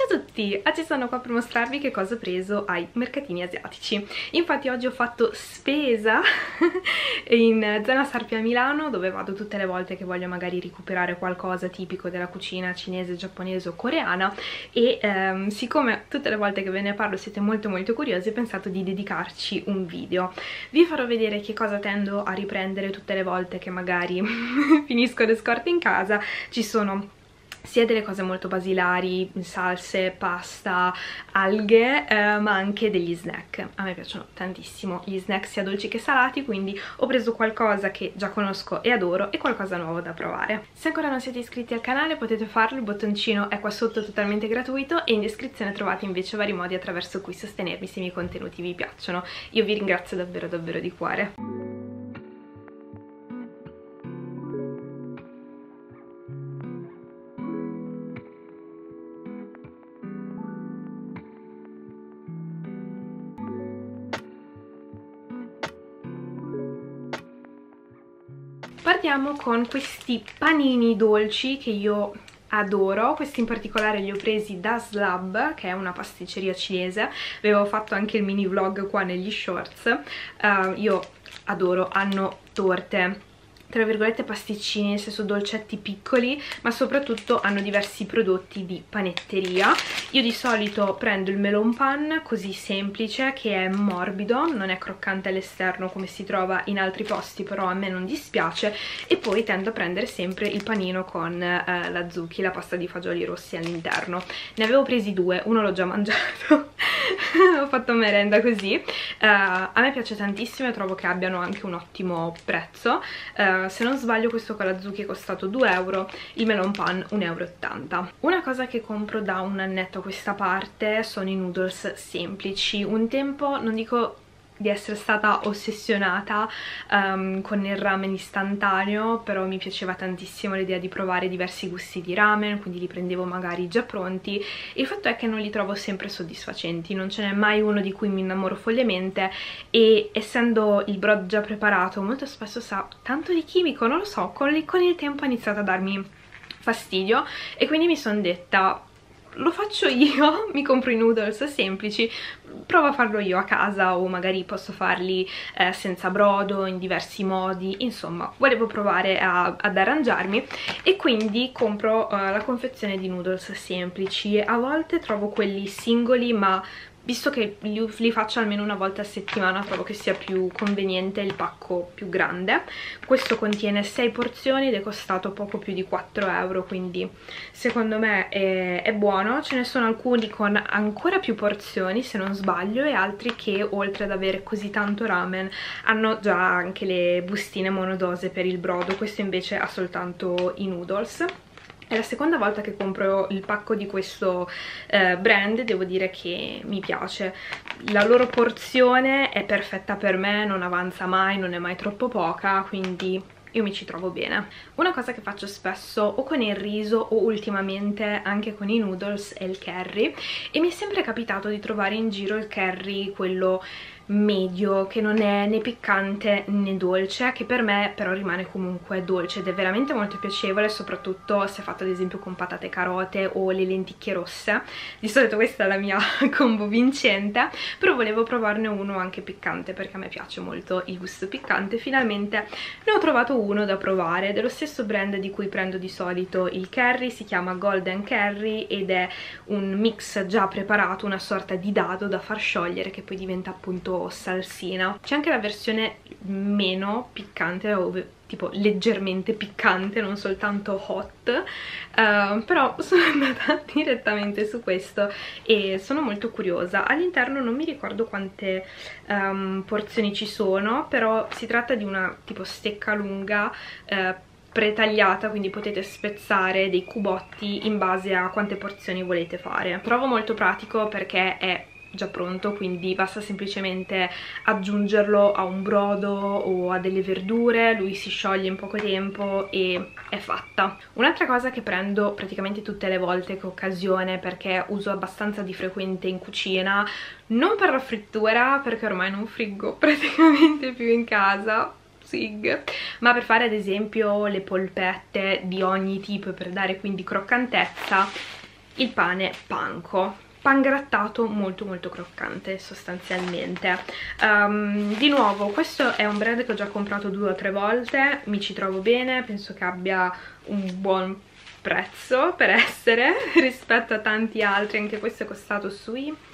Ciao a tutti, oggi sono qua per mostrarvi che cosa ho preso ai mercatini asiatici. Infatti oggi ho fatto spesa in zona Sarpia a Milano dove vado tutte le volte che voglio magari recuperare qualcosa tipico della cucina cinese, giapponese o coreana. E ehm, siccome tutte le volte che ve ne parlo siete molto molto curiosi ho pensato di dedicarci un video. Vi farò vedere che cosa tendo a riprendere tutte le volte che magari finisco le scorte in casa. Ci sono sia delle cose molto basilari, salse, pasta, alghe, eh, ma anche degli snack. A me piacciono tantissimo gli snack sia dolci che salati, quindi ho preso qualcosa che già conosco e adoro e qualcosa nuovo da provare. Se ancora non siete iscritti al canale potete farlo, il bottoncino è qua sotto totalmente gratuito e in descrizione trovate invece vari modi attraverso cui sostenermi se i miei contenuti vi piacciono. Io vi ringrazio davvero davvero di cuore. Partiamo con questi panini dolci che io adoro, questi in particolare li ho presi da Slab che è una pasticceria cinese, avevo fatto anche il mini vlog qua negli shorts, uh, io adoro, hanno torte tra virgolette pasticcini, nel senso dolcetti piccoli, ma soprattutto hanno diversi prodotti di panetteria. Io di solito prendo il melon pan, così semplice, che è morbido, non è croccante all'esterno come si trova in altri posti, però a me non dispiace, e poi tendo a prendere sempre il panino con eh, la zucchi, la pasta di fagioli rossi all'interno. Ne avevo presi due, uno l'ho già mangiato, ho fatto merenda così. Uh, a me piace tantissimo e trovo che abbiano anche un ottimo prezzo. Uh, se non sbaglio questo Kalazuki è costato 2 euro, il melon pan 1,80 euro. Una cosa che compro da un annetto a questa parte sono i noodles semplici. Un tempo, non dico di essere stata ossessionata um, con il ramen istantaneo però mi piaceva tantissimo l'idea di provare diversi gusti di ramen quindi li prendevo magari già pronti. Il fatto è che non li trovo sempre soddisfacenti non ce n'è mai uno di cui mi innamoro follemente e essendo il brodo già preparato molto spesso sa tanto di chimico non lo so con, con il tempo ha iniziato a darmi fastidio e quindi mi sono detta lo faccio io, mi compro i noodles semplici, provo a farlo io a casa o magari posso farli eh, senza brodo, in diversi modi, insomma volevo provare a, ad arrangiarmi e quindi compro uh, la confezione di noodles semplici, a volte trovo quelli singoli ma visto che li, li, faccio almeno una volta a settimana trovo che sia più conveniente il pacco più grande. Questo contiene 6 porzioni ed è costato poco più di 4 euro quindi secondo me è, è buono. Ce ne sono alcuni con ancora più porzioni se non sbaglio e altri che oltre ad avere così tanto ramen hanno già anche le bustine monodose per il brodo. Questo invece ha soltanto i noodles è la seconda volta che compro il pacco di questo eh, brand, devo dire che mi piace. La loro porzione è perfetta per me, non avanza mai, non è mai troppo poca, quindi io mi ci trovo bene. Una cosa che faccio spesso o con il riso o ultimamente anche con i noodles è il curry e mi è sempre capitato di trovare in giro il curry, quello medio che non è né piccante né dolce che per me però rimane comunque dolce ed è veramente molto piacevole soprattutto se fatto ad esempio con patate carote o le lenticchie rosse. Di solito questa è la mia combo vincente però volevo provarne uno anche piccante perché a me piace molto il gusto piccante. Finalmente ne ho trovato uno da provare dello stesso brand di cui prendo di solito il curry si chiama Golden Curry ed è un mix già preparato una sorta di dado da far sciogliere che poi diventa appunto salsina. C'è anche la versione meno piccante tipo leggermente piccante non soltanto hot. Uh, però sono andata direttamente su questo e sono molto curiosa. All'interno non mi ricordo quante um, porzioni ci sono però si tratta di una tipo stecca lunga uh, pretagliata quindi potete spezzare dei cubotti in base a quante porzioni volete fare. Trovo molto pratico perché è già pronto quindi basta semplicemente aggiungerlo a un brodo o a delle verdure lui si scioglie in poco tempo e è fatta. Un'altra cosa che prendo praticamente tutte le volte che ho occasione perché uso abbastanza di frequente in cucina non per la frittura perché ormai non friggo praticamente più in casa ma per fare ad esempio le polpette di ogni tipo per dare quindi croccantezza il pane panko pan grattato molto molto croccante sostanzialmente. Um, di nuovo questo è un brand che ho già comprato due o tre volte mi ci trovo bene penso che abbia un buon prezzo per essere rispetto a tanti altri anche questo è costato sui 3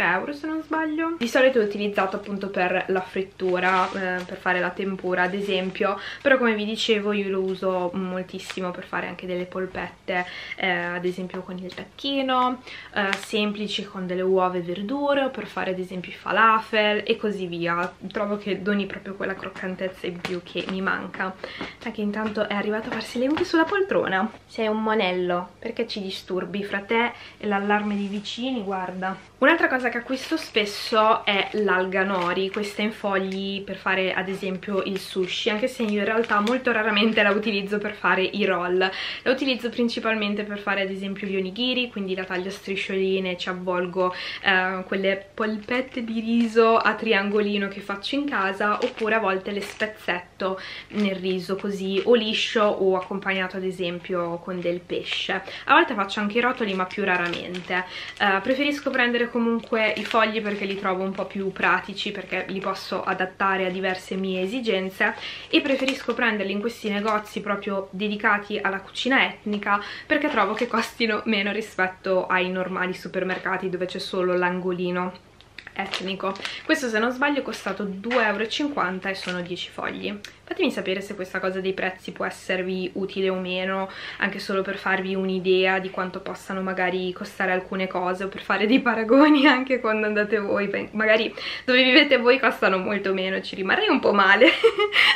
euro se non sbaglio. Di solito è utilizzato appunto per la frittura eh, per fare la tempura ad esempio. Però come vi dicevo io lo uso moltissimo per fare anche delle polpette eh, ad esempio con il tacchino eh, semplici con delle uova e verdure o per fare ad esempio i falafel e così via. Trovo che doni proprio quella croccantezza in più che mi manca. Che intanto è arrivato a farsi le unghie sulla poltrona? Sei un monello perché ci disturbi fra te e l'allarme dei vicini? Guarda Un'altra cosa che acquisto spesso è l'alga nori, questa in fogli per fare ad esempio il sushi, anche se io in realtà molto raramente la utilizzo per fare i roll. La utilizzo principalmente per fare ad esempio gli onigiri, quindi la taglio a striscioline, ci avvolgo eh, quelle polpette di riso a triangolino che faccio in casa, oppure a volte le spezzetto nel riso così o liscio o accompagnato ad esempio con del pesce. A volte faccio anche i rotoli ma più raramente. Eh, preferisco prendere comunque i fogli perché li trovo un po' più pratici perché li posso adattare a diverse mie esigenze e preferisco prenderli in questi negozi proprio dedicati alla cucina etnica perché trovo che costino meno rispetto ai normali supermercati dove c'è solo l'angolino etnico. Questo se non sbaglio è costato 2,50 euro e sono 10 fogli. Fatemi sapere se questa cosa dei prezzi può esservi utile o meno anche solo per farvi un'idea di quanto possano magari costare alcune cose o per fare dei paragoni anche quando andate voi. Magari dove vivete voi costano molto meno ci rimarrei un po' male.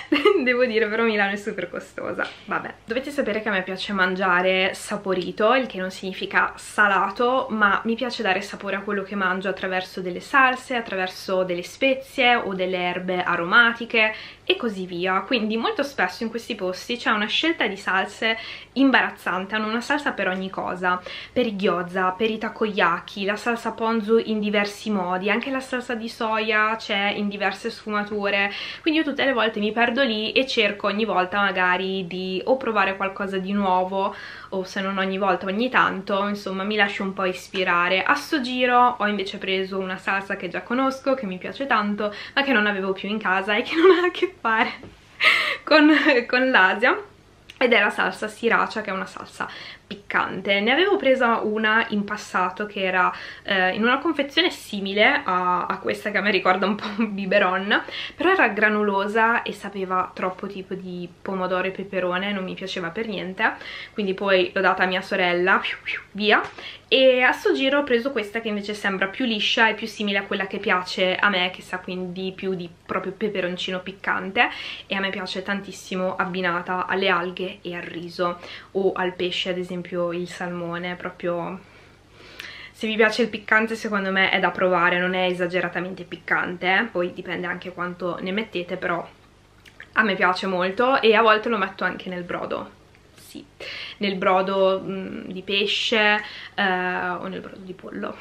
Devo dire però Milano è super costosa. Vabbè. Dovete sapere che a me piace mangiare saporito il che non significa salato ma mi piace dare sapore a quello che mangio attraverso delle salse attraverso delle spezie o delle erbe aromatiche e così via. Quindi molto spesso in questi posti c'è una scelta di salse imbarazzante hanno una salsa per ogni cosa per i gyoza, per i takoyaki la salsa ponzu in diversi modi anche la salsa di soia c'è in diverse sfumature. Quindi io tutte le volte mi perdo lì e cerco ogni volta magari di o provare qualcosa di nuovo o se non ogni volta ogni tanto insomma mi lascio un po' ispirare. A sto giro ho invece preso una salsa che già conosco che mi piace tanto ma che non avevo più in casa e che non ha a che fare con, con l'Asia ed è la salsa sriracha che è una salsa piccante. Ne avevo presa una in passato che era eh, in una confezione simile a, a, questa che a me ricorda un po' un biberon però era granulosa e sapeva troppo tipo di pomodoro e peperone non mi piaceva per niente. Quindi poi l'ho data a mia sorella via. E a sto giro ho preso questa che invece sembra più liscia e più simile a quella che piace a me che sa quindi più di proprio peperoncino piccante. E a me piace tantissimo abbinata alle alghe e al riso o al pesce ad esempio esempio il salmone, proprio se vi piace il piccante secondo me è da provare, non è esageratamente piccante, eh? poi dipende anche quanto ne mettete, però a me piace molto e a volte lo metto anche nel brodo, sì, nel brodo mh, mm, di pesce eh, o nel brodo di pollo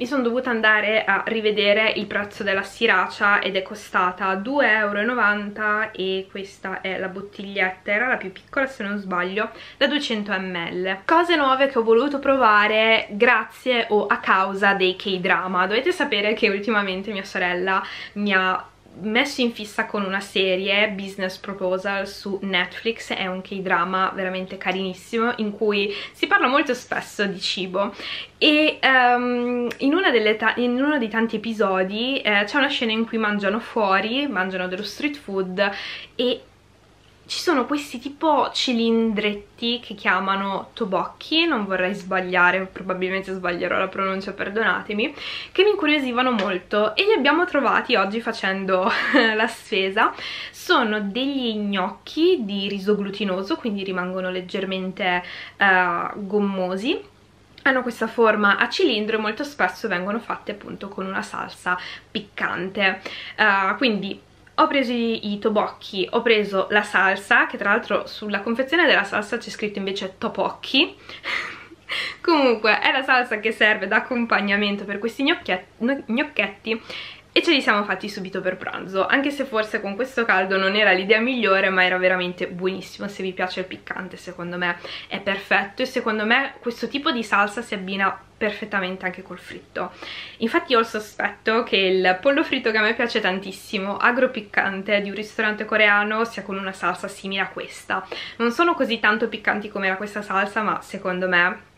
mi sono dovuta andare a rivedere il prezzo della sriracha ed è costata 2,90 euro e questa è la bottiglietta, era la più piccola se non sbaglio, da 200 ml. Cose nuove che ho voluto provare grazie o a causa dei K-drama. Dovete sapere che ultimamente mia sorella mi ha messo in fissa con una serie Business Proposal su Netflix. È un k-drama veramente carinissimo in cui si parla molto spesso di cibo. E um, in, in, uno dei tanti episodi eh, c'è una scena in cui mangiano fuori, mangiano dello street food e ci sono questi tipo cilindretti che chiamano tobocchi, non vorrei sbagliare, probabilmente sbaglierò la pronuncia, perdonatemi, che mi incuriosivano molto e li abbiamo trovati oggi facendo la spesa. Sono degli gnocchi di riso glutinoso, quindi rimangono leggermente uh, gommosi hanno questa forma a cilindro e molto spesso vengono fatte appunto con una salsa piccante uh, quindi ho preso i, tobocchi, ho preso la salsa, che tra l'altro sulla confezione della salsa c'è scritto invece topocchi, comunque è la salsa che serve da accompagnamento per questi gnocchetti e ce li siamo fatti subito per pranzo anche se forse con questo caldo non era l'idea migliore ma era veramente buonissimo. Se vi piace il piccante secondo me è perfetto. E secondo me questo tipo di salsa si abbina perfettamente anche col fritto. Infatti ho il sospetto che il pollo fritto che a me piace tantissimo agropiccante di un ristorante coreano sia con una salsa simile a questa. Non sono così tanto piccanti come era questa salsa ma secondo me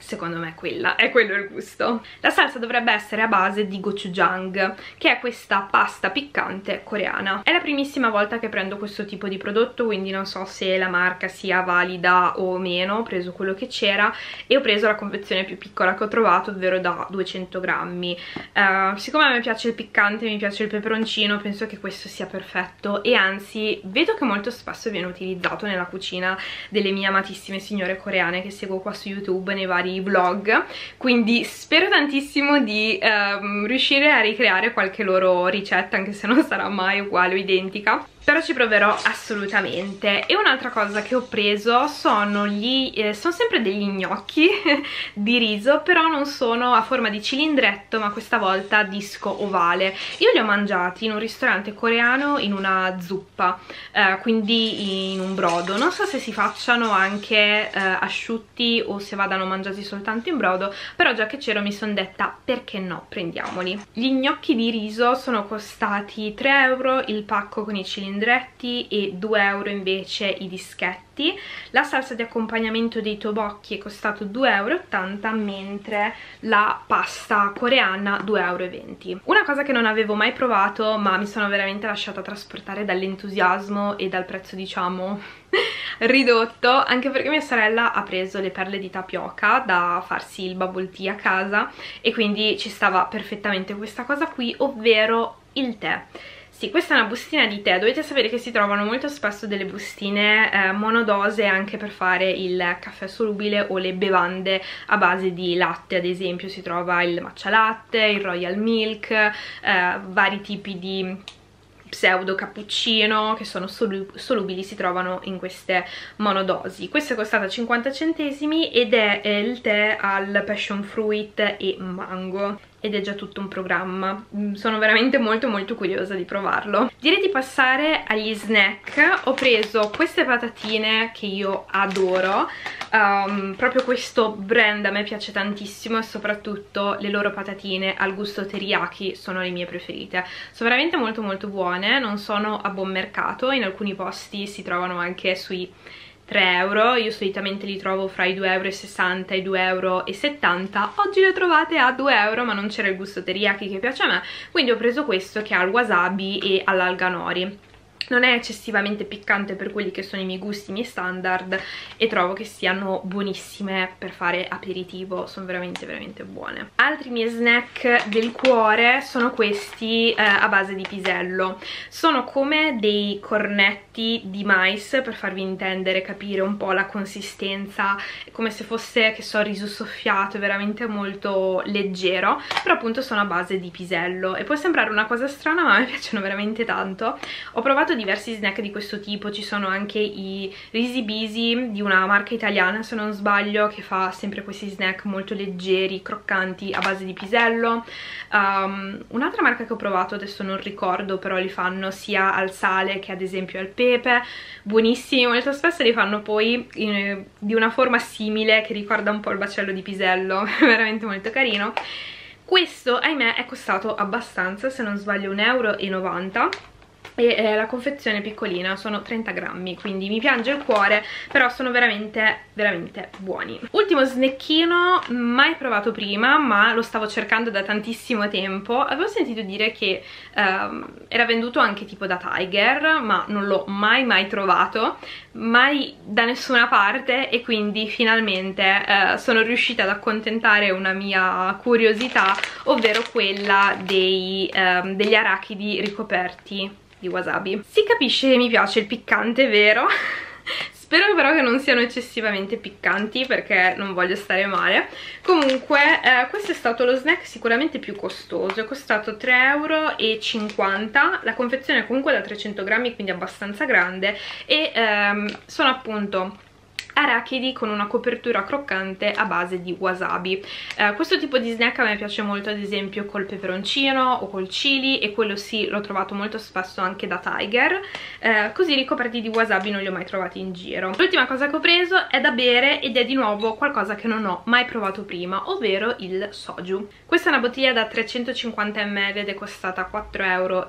secondo me è quella, è quello il gusto. La salsa dovrebbe essere a base di gochujang, che è questa pasta piccante coreana. È la primissima volta che prendo questo tipo di prodotto, quindi non so se la marca sia valida o meno, ho preso quello che c'era e ho preso la confezione più piccola che ho trovato, ovvero da 200 grammi. Uh, siccome a me piace il piccante, mi piace il peperoncino, penso che questo sia perfetto e anzi vedo che molto spesso viene utilizzato nella cucina delle mie amatissime signore coreane che seguo qua su YouTube nei vari vari vlog. Quindi spero tantissimo di um, riuscire a ricreare qualche loro ricetta anche se non sarà mai uguale o identica però ci proverò assolutamente. E un'altra cosa che ho preso sono gli eh, sono sempre degli gnocchi di riso però non sono a forma di cilindretto ma questa volta disco ovale. Io li ho mangiati in un ristorante coreano in una zuppa eh, quindi in un brodo. Non so se si facciano anche eh, asciutti o se vadano mangiati soltanto in brodo però già che c'ero mi sono detta perché no? Prendiamoli. Gli gnocchi di riso sono costati 3 euro il pacco con i cilindretti cilindretti e 2 euro invece i dischetti. La salsa di accompagnamento dei tobocchi è costato 2,80 euro mentre la pasta coreana 2,20 euro una cosa che non avevo mai provato ma mi sono veramente lasciata trasportare dall'entusiasmo e dal prezzo diciamo ridotto anche perché mia sorella ha preso le perle di tapioca da farsi il bubble tea a casa e quindi ci stava perfettamente questa cosa qui ovvero il tè sì, questa è una bustina di tè, dovete sapere che si trovano molto spesso delle bustine eh, monodose anche per fare il caffè solubile o le bevande a base di latte, ad esempio. Si trova il matcha latte, il royal milk, eh, vari tipi di pseudo cappuccino che sono solubili si trovano in queste monodosi. Questa è costata 50 centesimi ed è eh, il tè al passion fruit e mango ed è già tutto un programma. Mm, sono veramente molto molto curiosa di provarlo. Direi di passare agli snack. Ho preso queste patatine che io adoro. Um, proprio questo brand a me piace tantissimo e soprattutto le loro patatine al gusto teriyaki sono le mie preferite. Sono veramente molto molto buone non sono a buon mercato. In alcuni posti si trovano anche sui 3 euro, io solitamente li trovo fra i 2,60 euro e i 2,70 euro, oggi ho trovate a 2 euro ma non c'era il gusto teriyaki che piace a me, quindi ho preso questo che ha il wasabi e all'alga nori non è eccessivamente piccante per quelli che sono i miei gusti, i miei standard e trovo che siano buonissime per fare aperitivo, sono veramente veramente buone. Altri miei snack del cuore sono questi eh, a base di pisello, sono come dei cornetti di mais per farvi intendere, capire un po' la consistenza, come se fosse, che so, riso soffiato, è veramente molto leggero, però appunto sono a base di pisello e può sembrare una cosa strana ma me piacciono veramente tanto. Ho provato diversi snack di questo tipo, ci sono anche i Risi Bisi di una marca italiana se non sbaglio che fa sempre questi snack molto leggeri, croccanti a base di pisello. Um, un'altra marca che ho provato adesso non ricordo però li fanno sia al sale che ad esempio al pepe. Buonissimi, molto spesso li fanno poi in, di una forma simile che ricorda un po' il bacello di pisello veramente molto carino. Questo ahimè è costato abbastanza se non sbaglio 1,90 euro e eh, la confezione piccolina, sono 30 grammi, quindi mi piange il cuore, però sono veramente, veramente buoni. Ultimo snecchino, mai provato prima, ma lo stavo cercando da tantissimo tempo. Avevo sentito dire che ehm, era venduto anche tipo da Tiger, ma non l'ho mai mai trovato, mai da nessuna parte e quindi finalmente eh, sono riuscita ad accontentare una mia curiosità, ovvero quella dei, ehm, degli arachidi ricoperti di wasabi si capisce che mi piace il piccante, vero? Spero però che non siano eccessivamente piccanti perché non voglio stare male. Comunque eh, questo è stato lo snack sicuramente più costoso, è costato 3,50 euro, la confezione è comunque da 300 grammi quindi abbastanza grande e ehm, sono appunto arachidi con una copertura croccante a base di wasabi. Eh, questo tipo di snack a me piace molto ad esempio col peperoncino o col chili e quello sì l'ho trovato molto spesso anche da Tiger. Eh, così ricoperti di wasabi non li ho mai trovati in giro. L'ultima cosa che ho preso è da bere ed è di nuovo qualcosa che non ho mai provato prima ovvero il soju. Questa è una bottiglia da 350 ml ed è costata 4,50 euro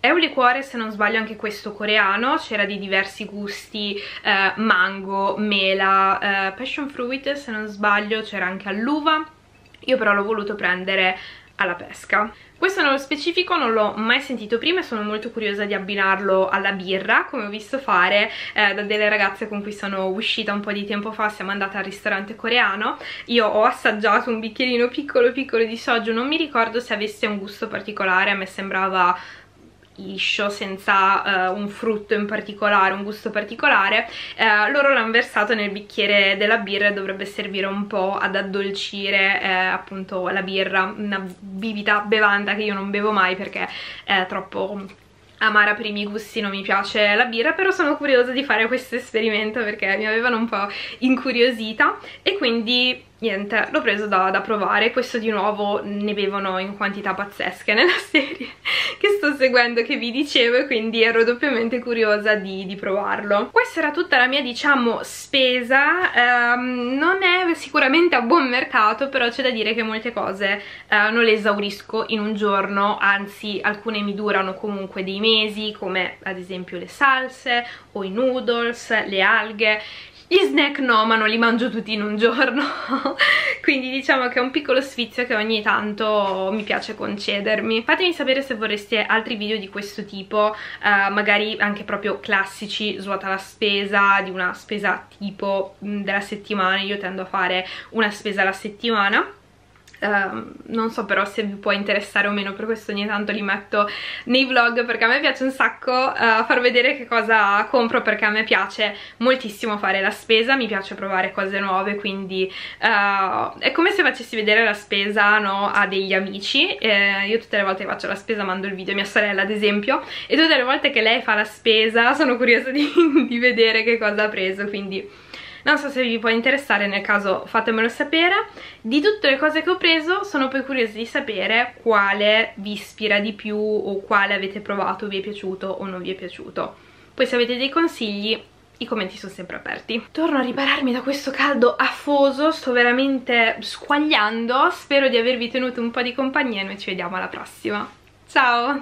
è un liquore, se non sbaglio, anche questo coreano, c'era di diversi gusti, eh, mango, mela, eh, passion fruit, se non sbaglio c'era anche all'uva, io però l'ho voluto prendere alla pesca. Questo nello specifico non l'ho mai sentito prima e sono molto curiosa di abbinarlo alla birra, come ho visto fare eh, da delle ragazze con cui sono uscita un po' di tempo fa, siamo andate al ristorante coreano. Io ho assaggiato un bicchierino piccolo piccolo di soju, non mi ricordo se avesse un gusto particolare, a me sembrava liscio senza uh, un frutto in particolare, un gusto particolare uh, loro l'hanno versato nel bicchiere della birra e dovrebbe servire un po' ad addolcire eh, appunto la birra. Una bibita bevanda che io non bevo mai perché è troppo amara per i miei gusti, non mi piace la birra, però sono curiosa di fare questo esperimento perché mi avevano un po' incuriosita. E quindi niente, l'ho preso da, da, provare, questo di nuovo ne bevono in quantità pazzesche nella serie che sto seguendo che vi dicevo e quindi ero doppiamente curiosa di, di provarlo. Questa era tutta la mia diciamo spesa, um, non è sicuramente a buon mercato però c'è da dire che molte cose uh, non le esaurisco in un giorno, anzi alcune mi durano comunque dei mesi come ad esempio le salse o i noodles, le alghe gli snack no, ma non li mangio tutti in un giorno, quindi diciamo che è un piccolo sfizio che ogni tanto mi piace concedermi. Fatemi sapere se vorreste altri video di questo tipo, uh, magari anche proprio classici, svuota la spesa, di una spesa tipo mm, della settimana, io tendo a fare una spesa alla settimana Uh, non so però se vi può interessare o meno per questo ogni tanto li metto nei vlog perché a me piace un sacco uh, far vedere che cosa compro perché a me piace moltissimo fare la spesa mi piace provare cose nuove quindi uh, è come se facessi vedere la spesa no, a degli amici. Eh, io tutte le volte che faccio la spesa mando il video a mia sorella ad esempio e tutte le volte che lei fa la spesa sono curiosa di, di vedere che cosa ha preso quindi non so se vi può interessare, nel caso fatemelo sapere. Di tutte le cose che ho preso sono poi curiosa di sapere quale vi ispira di più o quale avete provato, vi è piaciuto o non vi è piaciuto. Poi se avete dei consigli i commenti sono sempre aperti. Torno a ripararmi da questo caldo afoso, sto veramente squagliando, spero di avervi tenuto un po' di compagnia e noi ci vediamo alla prossima. Ciao!